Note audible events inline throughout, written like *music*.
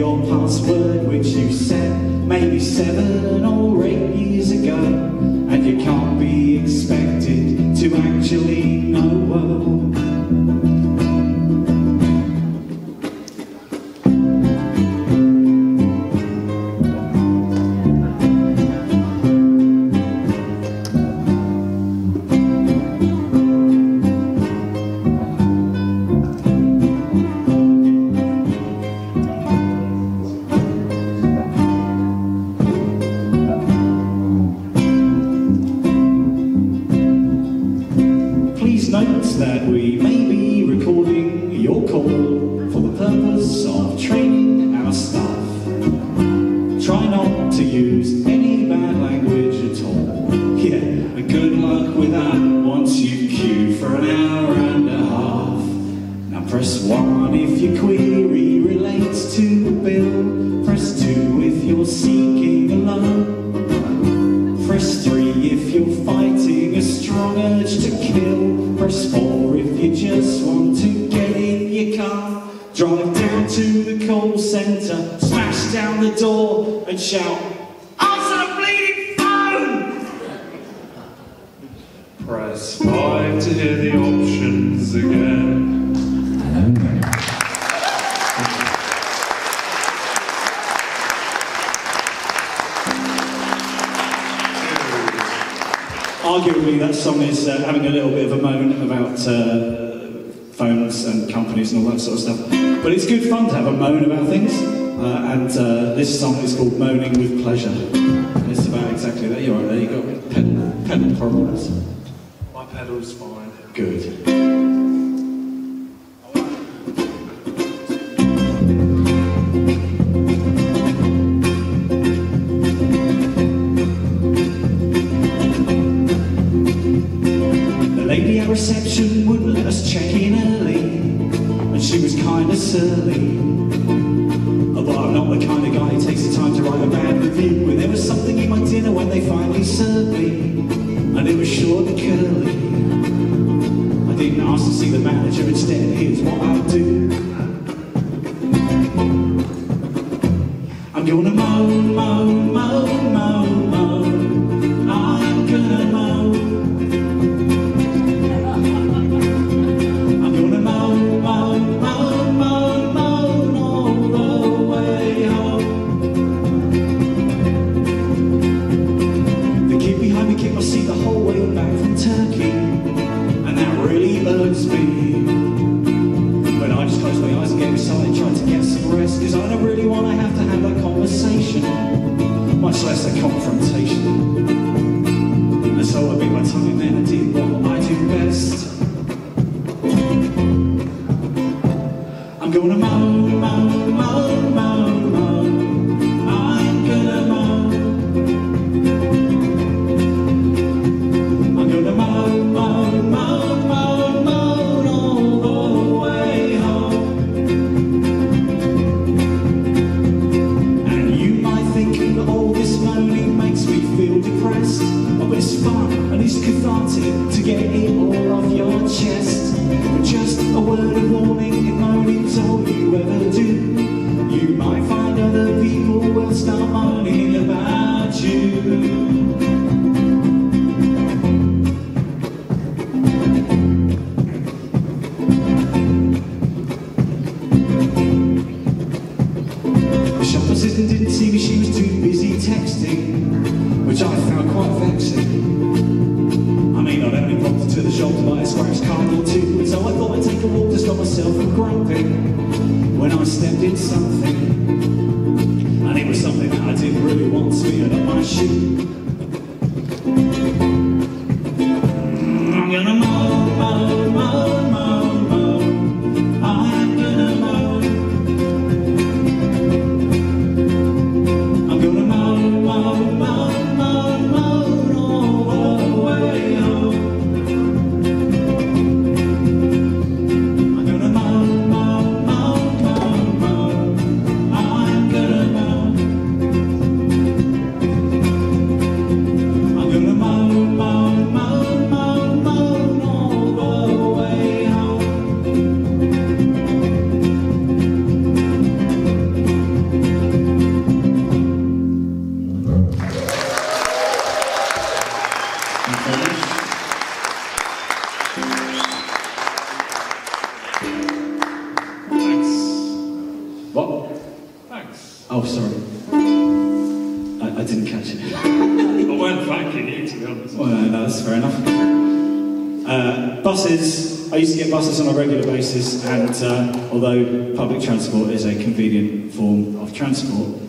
your password which you set maybe seven or eight years ago. arguably that song is uh, having a little bit of a moan about uh, phones and companies and all that sort of stuff. But it's good fun to have a moan about things, uh, and uh, this song is called Moaning with Pleasure. It's about exactly that. You're right there, you go. pedal, pedal problems. My pedal's fine. Good. and uh, although public transport is a convenient form of transport,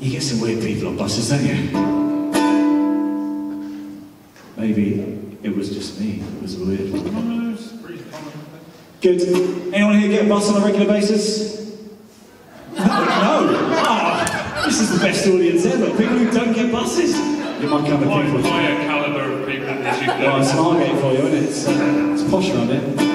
you get some weird people on buses, don't you? Maybe it was just me. It was weird. Good. Anyone here get a bus on a regular basis? no. Oh, this is the best audience ever. People who don't get buses. You're my kind of people. Higher caliber of people. Well, it's Margate for you, isn't it? It's, uh, it's posh around here.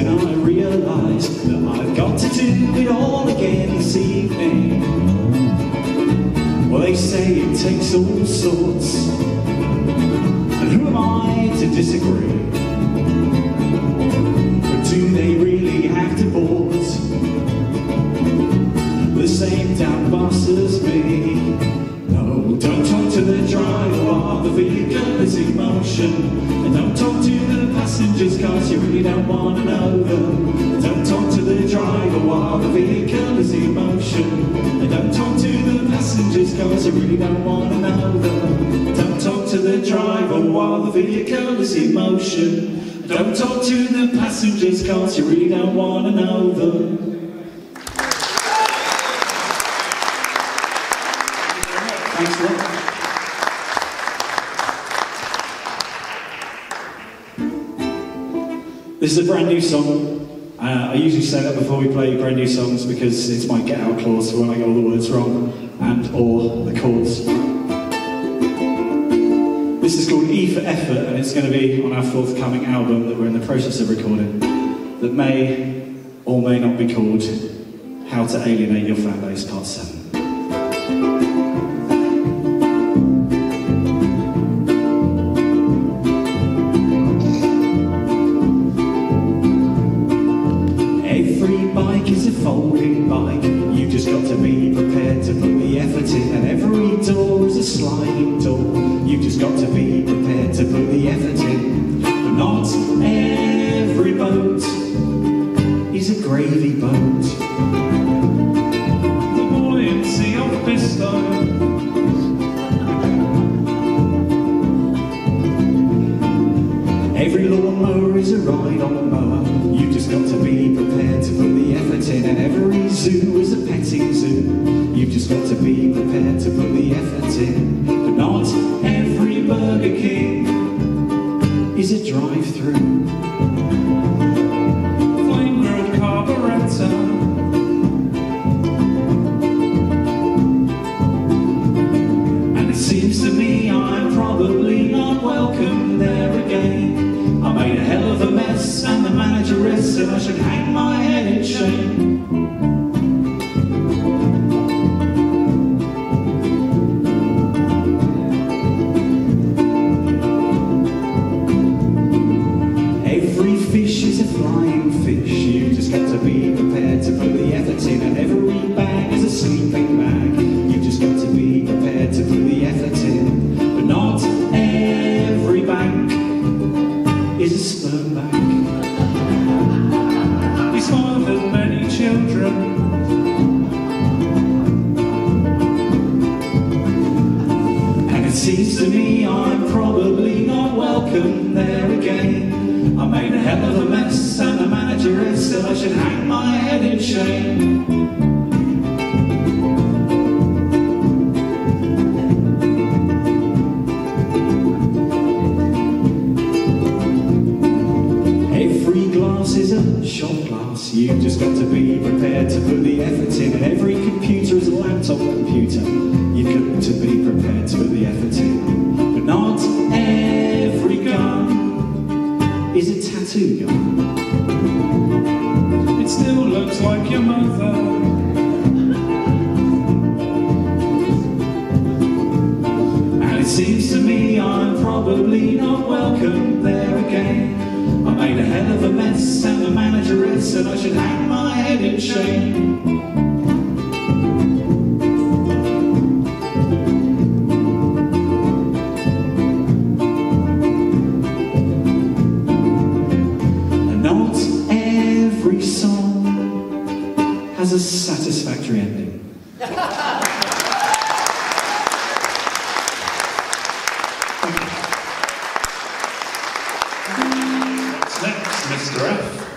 And I realize that I've got to do it all again this evening Well, they say it takes all sorts And who am I to disagree? Don't talk to the passengers cause you really don't want to know them. Thanks a lot. This is a brand new song. Uh, I usually say that before we play brand new songs because it's my get out clause for when I get all the words wrong and or the chords. For Effort and it's going to be on our forthcoming album that we're in the process of recording that may or may not be called How to Alienate Your Fan Base Part 7. Every bike is a folding bike. You just got to be prepared to put the effort in. And every door is a sliding door. You just got to be prepared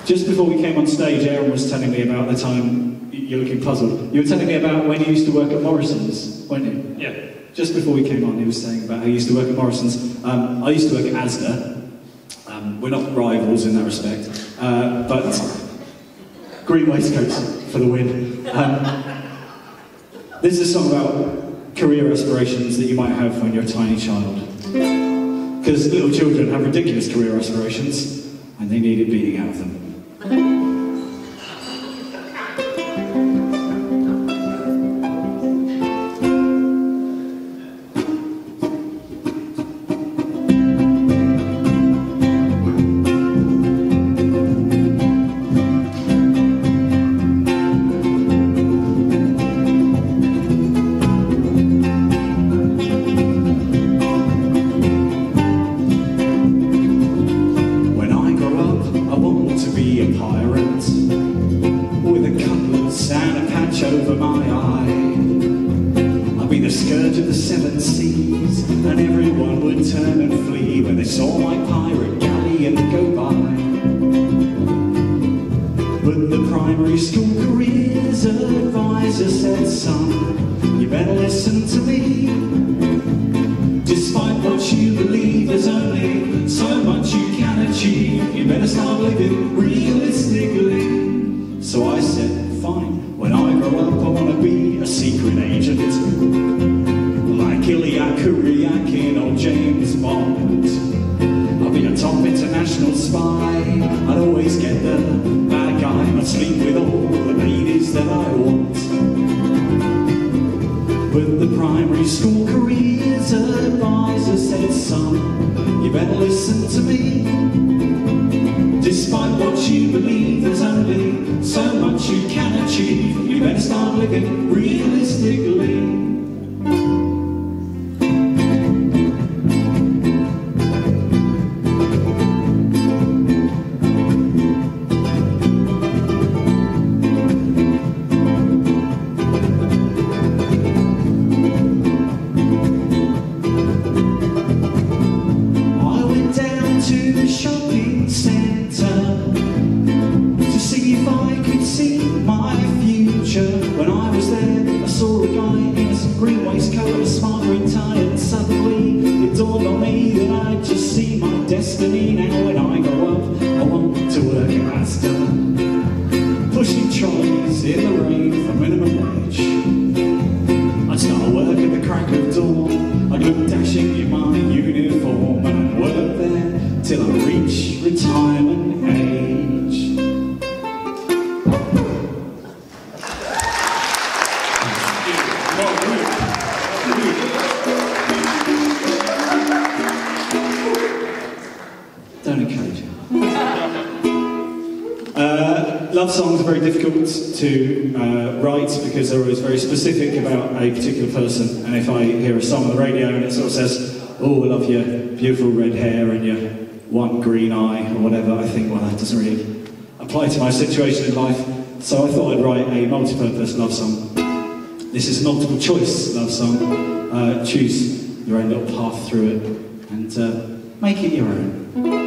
Just before we came on stage, Aaron was telling me about the time you're looking puzzled. You were telling me about when you used to work at Morrison's, weren't you? Yeah. Just before we came on, he was saying about how he used to work at Morrison's. Um, I used to work at Asda. Um, we're not rivals in that respect, uh, but green waistcoats for the win. Um, this is a song about career aspirations that you might have when you're a tiny child. Because little children have ridiculous career aspirations, and they need it beating out of them. to uh, write because they're always very specific about a particular person. And if I hear a song on the radio and it sort of says, oh, I love your beautiful red hair and your one green eye or whatever, I think, well, that doesn't really apply to my situation in life. So I thought I'd write a multi-purpose love song. This is a multiple choice love song. Uh, choose your own little path through it and uh, make it your own.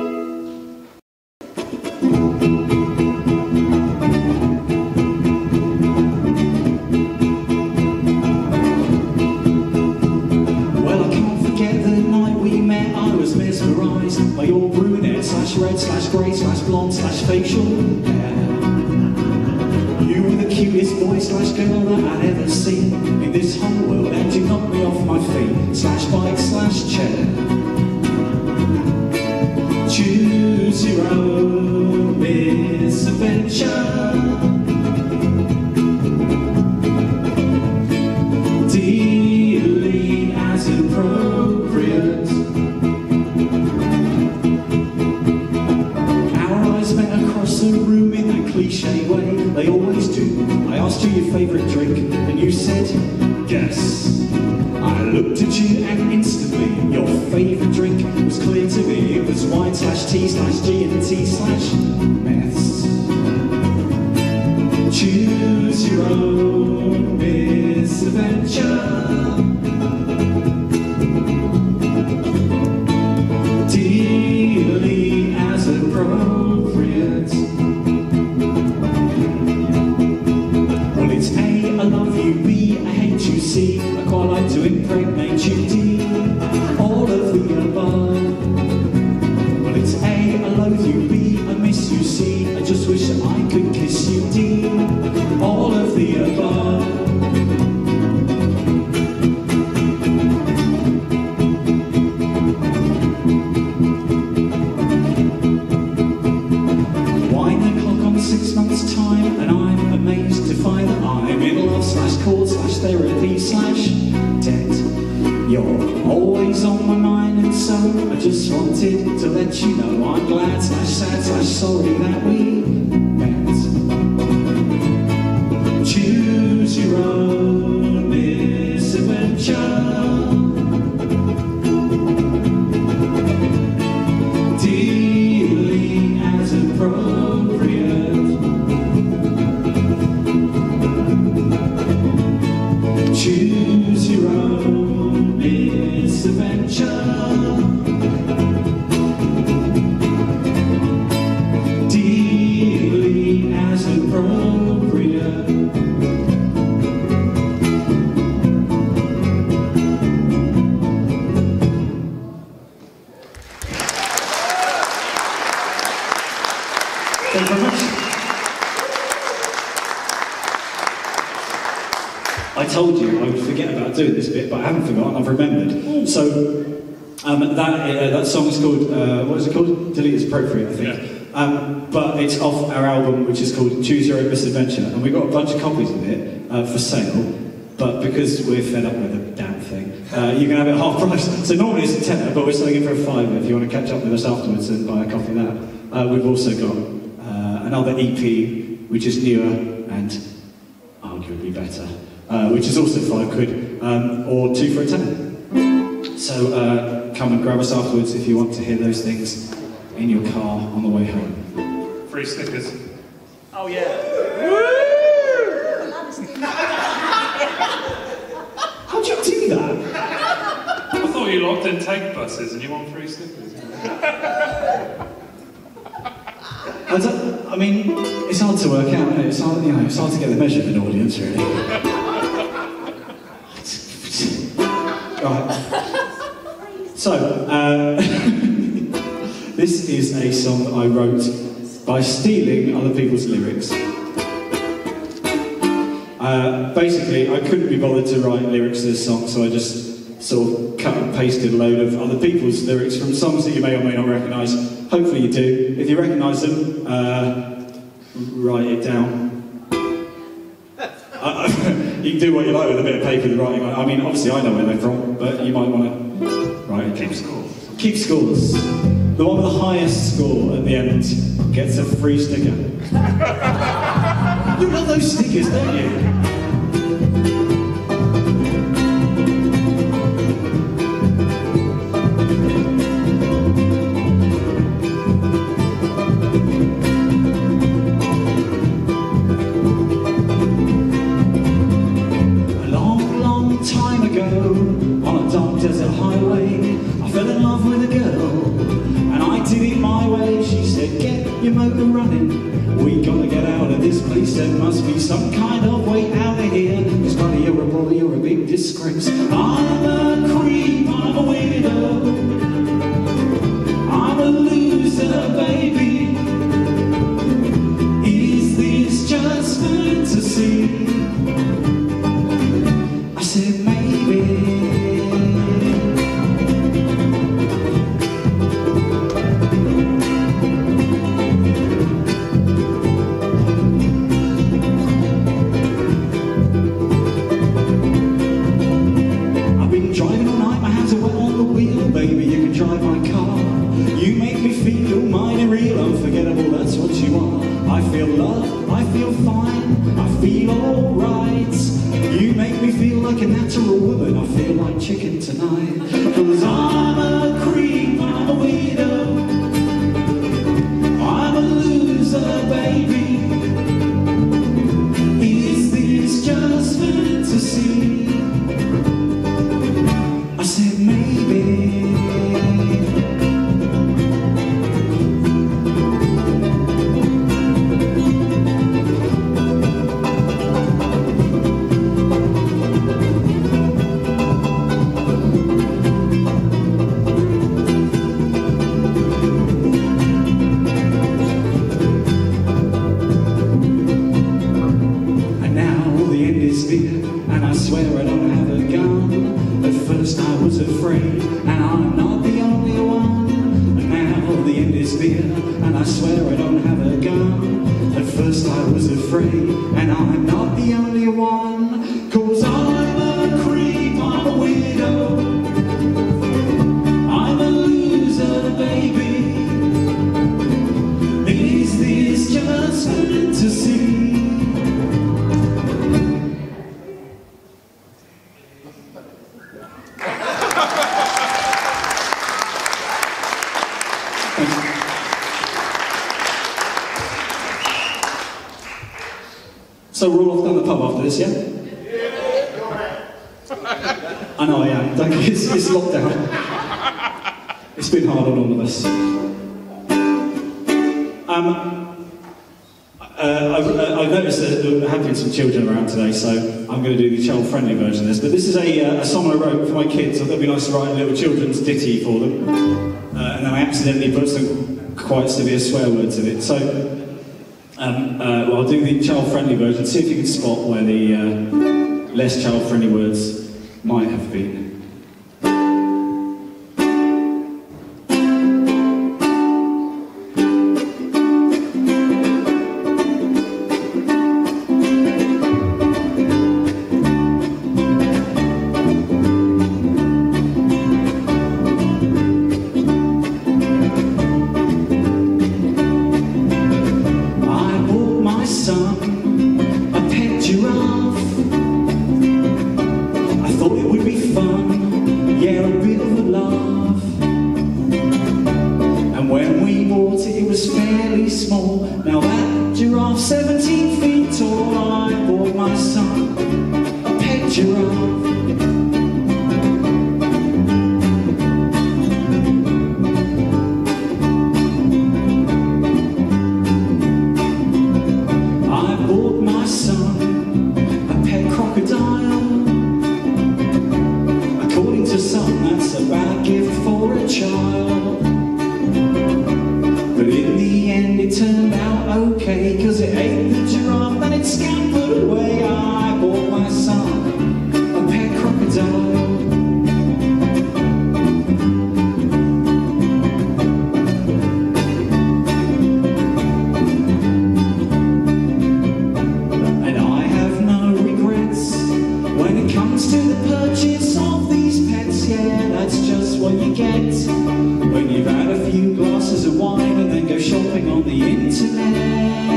she rose. Appropriate, I think. Um, but it's off our album, which is called Choose Your Own Misadventure, and we've got a bunch of copies of it uh, for sale. But because we're fed up with the damn thing, uh, you can have it half price. So normally it's a tenner, but we're selling it for a fiver. If you want to catch up with us afterwards and buy a copy of that, uh, we've also got uh, another EP, which is newer and arguably better, uh, which is also five quid, um, or two for a tenner. So uh, come and grab us afterwards if you want to hear those things in your car on the way home. Free stickers. Oh yeah. How'd you do that? I thought you lot didn't take buses and you want free stickers. I, don't, I mean, it's hard to work out. Isn't it? It's hard, you know, it's hard to get the measure of an audience, really. *laughs* right. So, uh, *laughs* this is a song that I wrote by stealing other people's lyrics. Uh, basically, I couldn't be bothered to write lyrics to this song, so I just sort of cut and pasted a load of other people's lyrics from songs that you may or may not recognise. Hopefully, you do. If you recognise them, uh, write it down. *laughs* Uh, *laughs* you can do what you like with a bit of paper with writing on. I mean, obviously, I know where they're from, but you might want to write it down. Keep score. Keep scores. The one with the highest score at the end gets a free sticker. *laughs* you love those stickers, don't you? Place. There must be some kind of way out of here. Cause buddy, you're a bully, you're a big disgrace. friendly version of this, but this is a, uh, a song I wrote for my kids. I thought it'd be nice to write a little children's ditty for them. Uh, and then I accidentally put some quite severe swear words in it. So um, uh, well, I'll do the child friendly version, see if you can spot where the uh, less child friendly words might have been. going on the internet.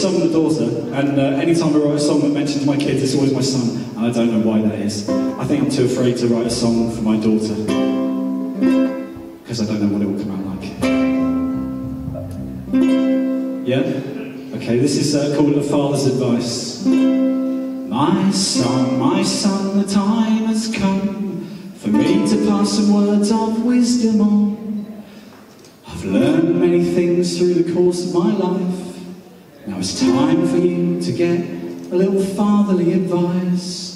song with a daughter, and uh, anytime I write a song that mentions my kids, it's always my son, and I don't know why that is. I think I'm too afraid to write a song for my daughter, because I don't know what it will come out like. Yeah? Okay, this is uh, called A Father's Advice. My son, my son, the time has come for me to pass some words of wisdom on. I've learned many things through the course of my life. Now it's time for you to get a little fatherly advice.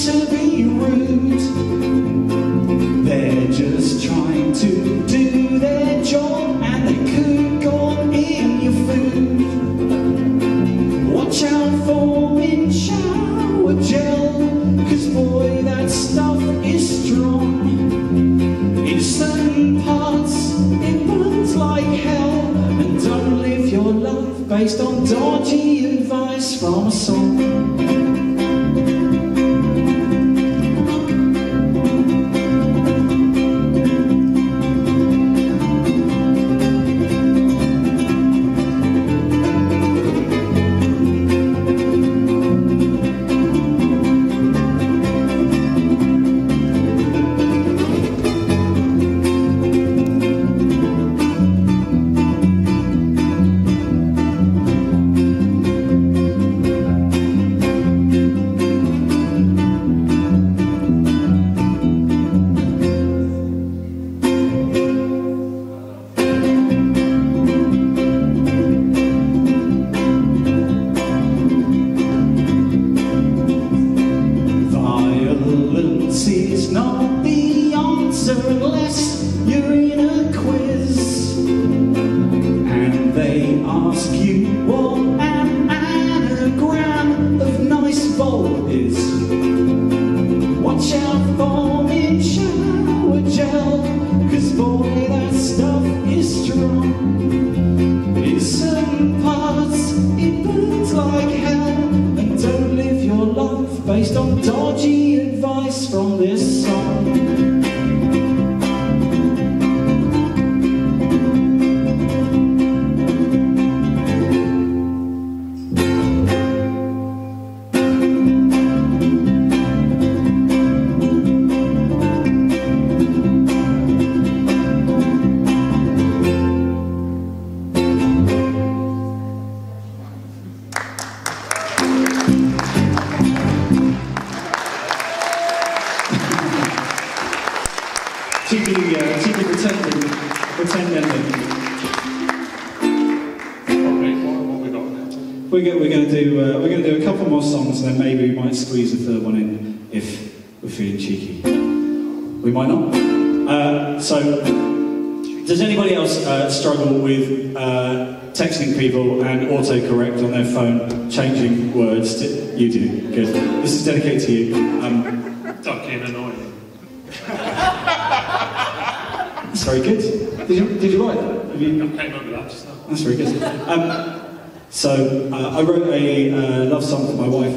to be with. Did you, did you write that? You... I came up with that just now. That's very good. Um, so uh, I wrote a uh, love song for my wife,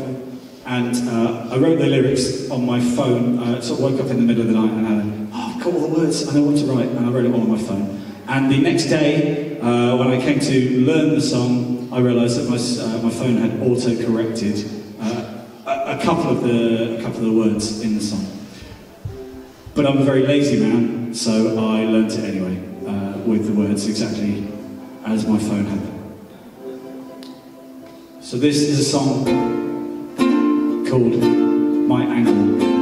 and uh, I wrote the lyrics on my phone. Uh, I sort of woke up in the middle of the night and had, oh, I've got all the words, I know what to write, and I wrote it all on my phone. And the next day, uh, when I came to learn the song, I realised that my, uh, my phone had auto-corrected a, a, couple of the, a couple of the words in the song. But I'm a very lazy man, so I learnt it anyway with the words exactly as my phone had. So this is a song called My Angle.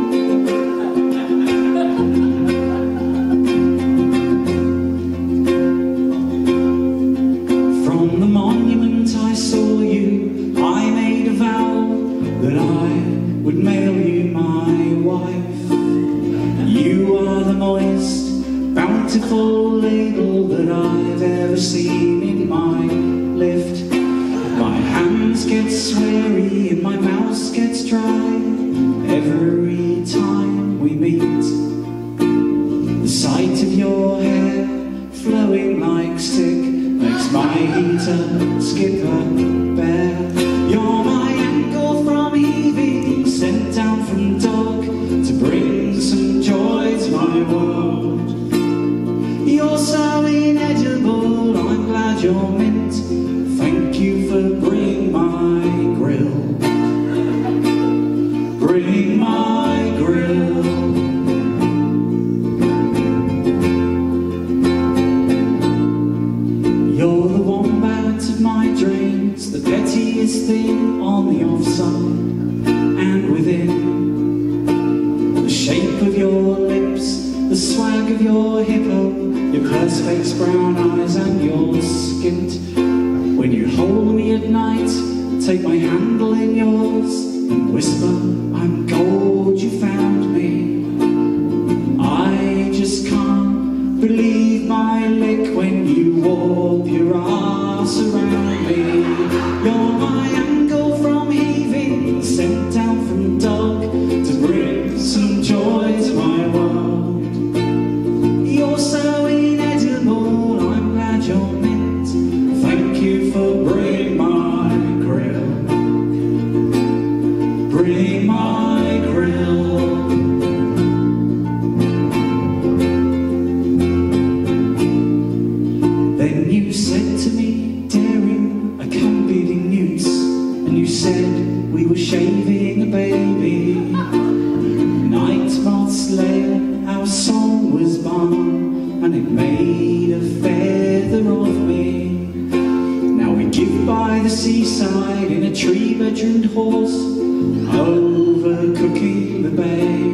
by the seaside in a three-bedroomed horse, overcooking the bay.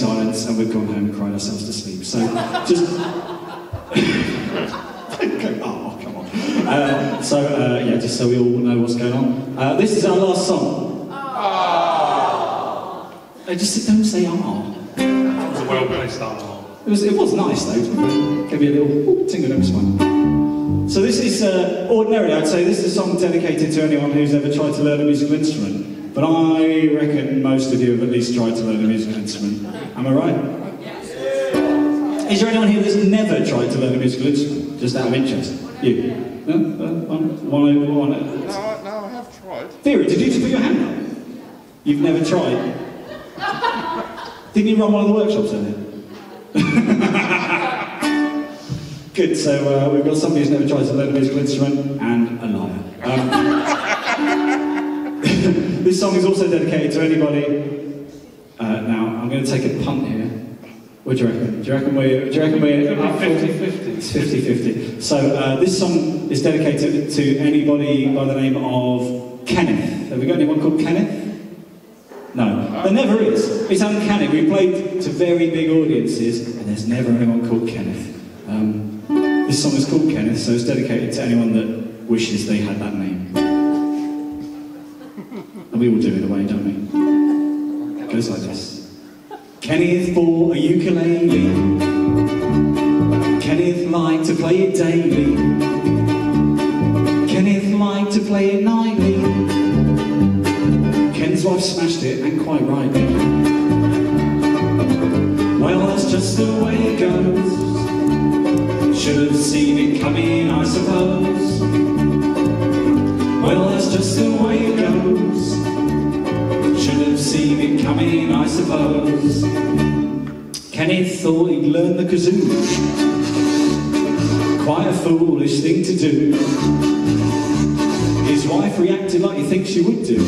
Silence, and we've gone home and cried ourselves to sleep. So just... *laughs* oh, come on. Uh, so, uh, yeah, just so we all know what's going on. Uh, this is our last song. Uh, just don't say ah. It was a arm. It was, it was nice though. Give you a little ooh, tingle notes one. So this is uh, ordinarily I'd say this is a song dedicated to anyone who's ever tried to learn a musical instrument. But I reckon most of you have at least tried to learn a musical instrument. Am I right? Is there anyone here that's never tried to learn a musical instrument? Just out of interest? You? No? Uh, one, one, one, uh, No, no, I have tried. Theory, did you just put your hand up? You've never tried? Didn't you run one of the workshops earlier? *laughs* Good, so uh, we've got somebody who's never tried to learn a musical instrument and this song is also dedicated to anybody. Uh, now, I'm going to take a punt here. What do you reckon? Do you reckon we're, do you reckon we're 50-50. It's 50-50. So uh, this song is dedicated to anybody by the name of Kenneth. Have we got anyone called Kenneth? No, there never is. It's uncanny. We played to very big audiences, and there's never anyone called Kenneth. Um, this song is called Kenneth, so it's dedicated to anyone that wishes they had that name. And we all do in a way, don't we? It goes like this. Kenneth bought a ukulele. Kenneth liked to play it daily. Kenneth liked to play it nightly. Ken's wife smashed it, and quite rightly. Well, that's just the way it goes. Should have seen it coming, I suppose. Well, that's just the way it goes. Should have seen it coming, I suppose. Kenneth thought he'd learn the kazoo. Quite a foolish thing to do. His wife reacted like you think she would do.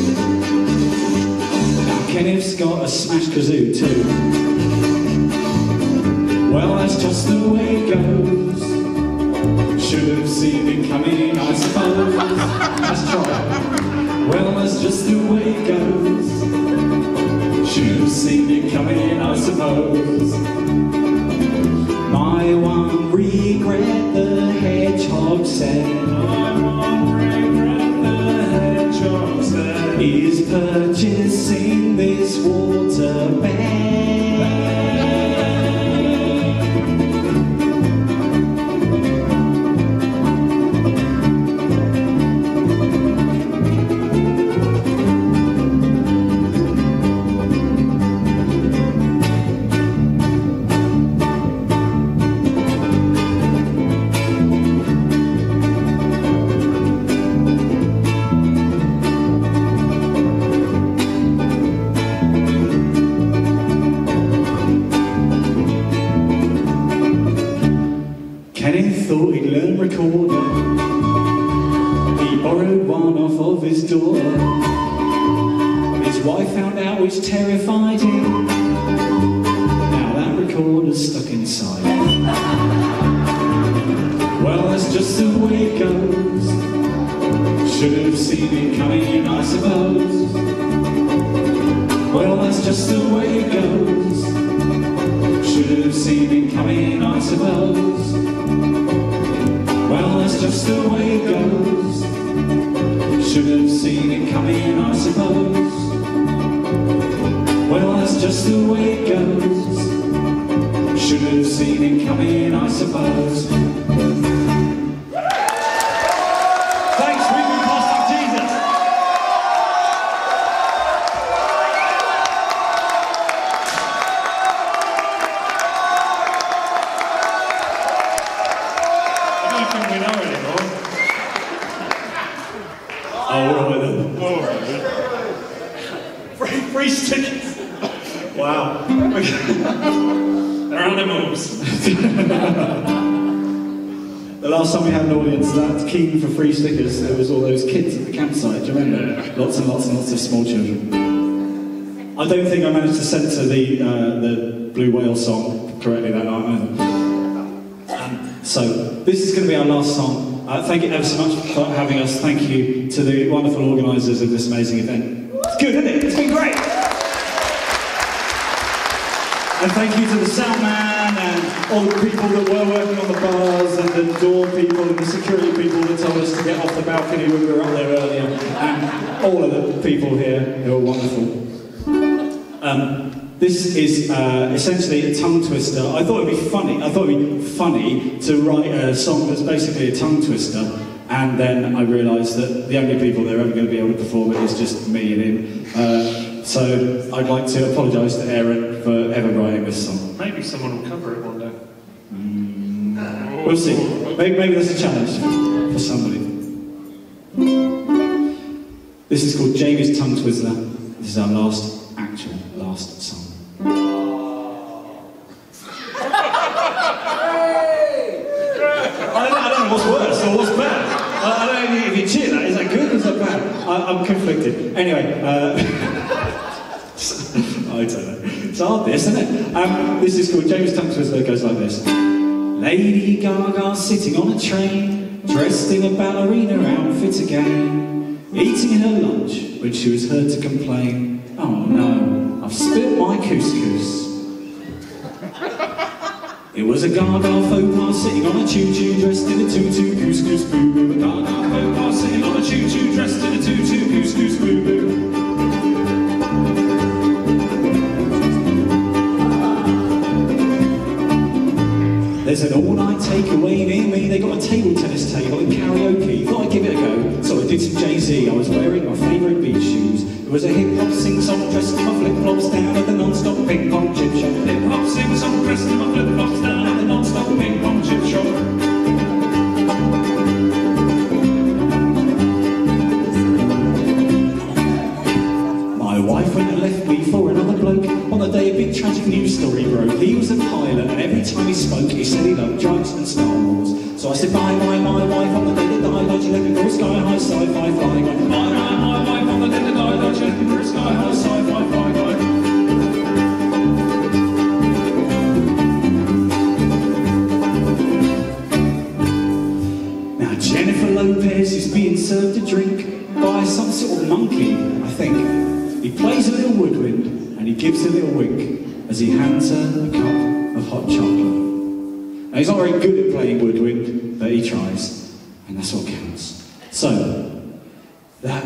Now Kenneth's got a smashed kazoo too. Well, that's just the way it goes. Should have seen it coming, I suppose. Let's try. Well, that's just the way it goes. Should have seen it coming, I suppose. My one regret, the hedgehog said. My one regret, the hedgehog said. Is purchasing this water bed. The last time we had an audience that keen for free stickers, there was all those kids at the campsite. Do you remember? Lots and lots and lots of small children. I don't think I managed to censor the uh, the Blue Whale song correctly that night. Um, so this is going to be our last song. Uh, thank you ever so much for having us. Thank you to the wonderful organisers of this amazing event. It's good, isn't it? It's been great. And thank you to the sound man all the people that were working on the bars and the door people and the security people that told us to get off the balcony when we were up there earlier and all of the people here who are wonderful. Um, this is uh, essentially a tongue twister. I thought it'd be funny. I thought it'd be funny to write a song that's basically a tongue twister, and then I realised that the only people that are ever going to be able to perform it is just me and him. Uh, so I'd like to apologise to Aaron for ever writing this song. Maybe someone will cover it. We'll see. Maybe, maybe there's a challenge for somebody. This is called Jamie's Tongue Twister. This is our last, actual, last song. I don't, know, what's worse or what's bad. I, don't know if you cheer that. Is that good or is that bad? I'm conflicted. Anyway, uh, *laughs* I don't know. It's hard, this, isn't it? Um, this is called James Tongue Twister. It goes like this. Lady Gaga sitting on a train, dressed in a ballerina outfit again, eating her lunch when she was heard to complain, Oh no, I've spilt my couscous. It was a Gaga faux pas sitting on a choo-choo dressed in a tutu couscous boo boo. A Gaga faux pas sitting on a choo-choo dressed in a tutu couscous boo boo There's an oh, all-night takeaway near me. They got a table tennis table and karaoke. Thought I'd give it a go, so I did some Jay-Z. I was wearing my favourite beach shoes. It was a hip-hop sing-song dressed in my flip-flops down at the non-stop ping-pong chip shop. Hip-hop sing-song dressed in my flip-flops down at the non-stop ping-pong chip shop. My wife went and left me for another bloke. On the day a big tragic news story broke. He was a pilot, time he spoke, he said he loved drugs and Star Wars. So I said, bye, bye, my wife. On the day that died, I'd you let me go sky-high sci-fi flying. Bye, bye, my wife. On the day that died, you let me for a sky-high sci-fi flying. Now Jennifer Lopez is being served a drink by some sort of monkey, I think. He plays a little woodwind and he gives a little wink as he hands her a cup hot chocolate. Now he's not very good at playing woodwind, but he tries, and that's what counts. So, that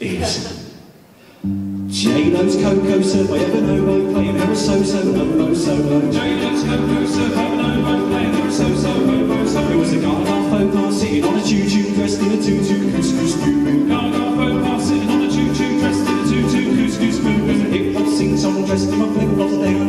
is J-Lo's Coco Surf by a bonobo playing her a so-so, oh solo. J-Lo's Coco Surf by a bonobo playing her a so-so, oh solo. It was a Gaga faux pas sitting on a choo-choo dressed in a tutu, couscous boo boo. Gaga faux pas sitting on a choo-choo dressed in a tutu, couscous boo boo. A hip-hop sing-song dressed in my flip-flops down